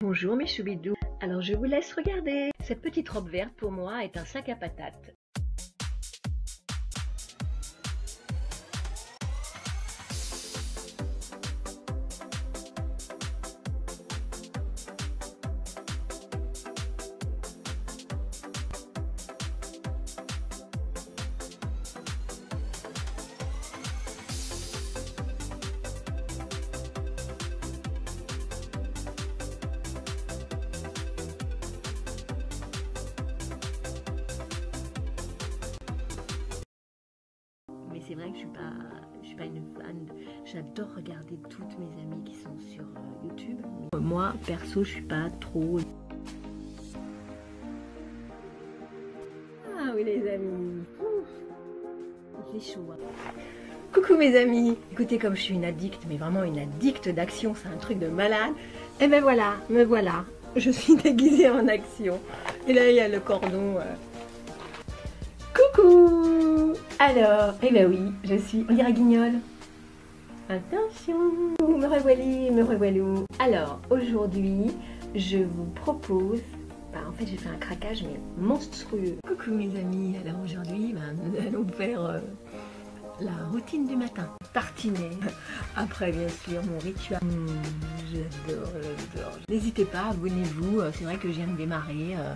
Bonjour mes choubidous. Alors je vous laisse regarder. Cette petite robe verte pour moi est un sac à patates. C'est vrai que je suis pas, je suis pas une fan. J'adore regarder toutes mes amies qui sont sur euh, YouTube. Moi, perso, je suis pas trop. Ah oui les amis. Il fait chaud. hein. Coucou mes amis. Écoutez comme je suis une addicte, mais vraiment une addicte d'action, c'est un truc de malade. Et ben voilà, me voilà. Je suis déguisée en action. Et là il y a le cordon. euh, Coucou Alors, eh ben oui, je suis... On dirait guignol Attention Me revoilà, me revoilà Alors, aujourd'hui, je vous propose... Bah, en fait, j'ai fait un craquage, mais monstrueux. Coucou mes amis Alors aujourd'hui, bah, nous allons faire euh, la routine du matin. Tartiner. Après, bien sûr, mon rituel. Mmh, j'adore, j'adore. N'hésitez pas, abonnez-vous. euh, C'est vrai que je viens de démarrer. euh,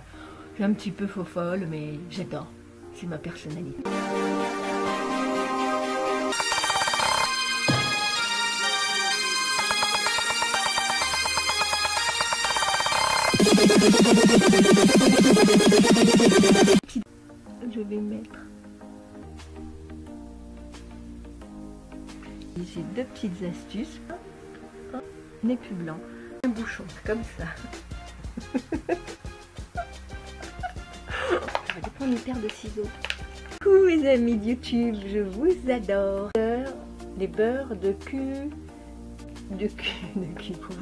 je suis un petit peu faux folle, mais j'adore. C'est ma personnalité. Je vais mettre. J'ai deux petites astuces. N'est plus blanc. Un bouchon, comme ça. Je vais prendre une paire de ciseaux. Coucou mes amis de YouTube, je vous adore. Les beurres de cul. De cul. De cul quoi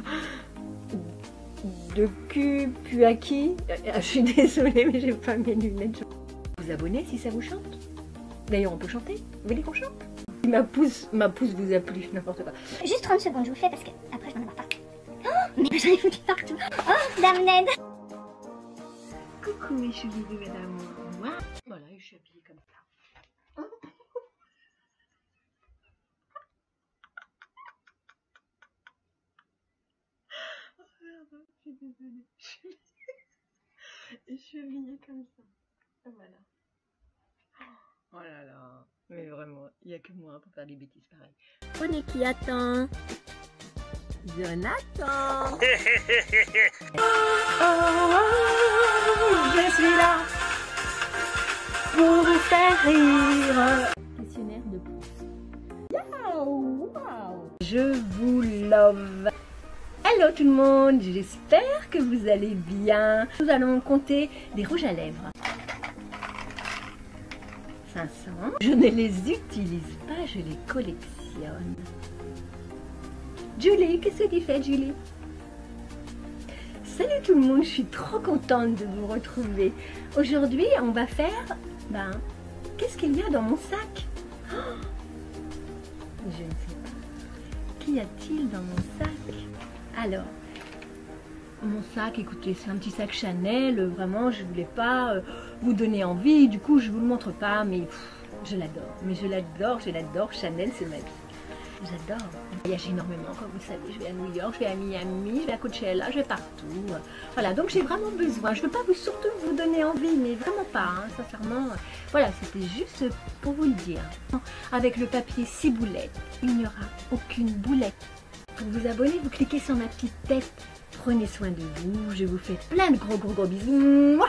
De cul puaki. Ah, Je suis désolée, mais j'ai pas mes lunettes. Vous abonnez si ça vous chante D'ailleurs, on peut chanter Vous voulez qu'on chante? Si ma pouce, ma pouce vous a plu, n'importe quoi. Juste 30 secondes, je vous fais parce que après je vais en avoir partout. Oh, mais j'en ai foutu partout. Oh, dame Ned. Coucou mes choubidous mesdames. Moi, voilà, je suis habillée comme ça. Oh merde, je suis désolée. Je suis- Je suis habillée comme ça. Voilà. Oh là là. Mais vraiment, il n'y a que moi pour faire des bêtises pareilles. Prenez qui attend Jonathan Je suis là pour vous faire rire. Questionnaire de pouce. Wow, wow. Je vous love. Hello tout le monde, j'espère que vous allez bien. Nous allons compter des rouges à lèvres. 500. Je ne les utilise pas, je les collectionne. Julie, qu'est-ce que tu fais, Julie? Salut tout le monde, je suis trop contente de vous retrouver. Aujourd'hui, on va faire, ben, qu'est-ce qu'il y a dans mon sac? Oh Je ne sais pas. Qu'y a-t-il dans mon sac? Alors, mon sac, écoutez, c'est un petit sac Chanel. euh, Vraiment, je voulais pas euh, vous donner envie. Du coup, je vous le montre pas, mais je l'adore. Mais je l'adore, je l'adore. Chanel, c'est ma vie. J'adore. Je voyage énormément, comme vous savez. Je vais à New York, je vais à Miami, je vais à Coachella, je vais partout. Voilà, donc j'ai vraiment besoin. Je ne veux pas vous surtout vous donner envie, mais vraiment pas, hein, sincèrement. Voilà, c'était juste pour vous le dire. Avec le papier ciboulette, il n'y aura aucune boulette. Vous abonner, vous cliquez sur ma petite tête. Prenez soin de vous. Je vous fais plein de gros gros gros bisous.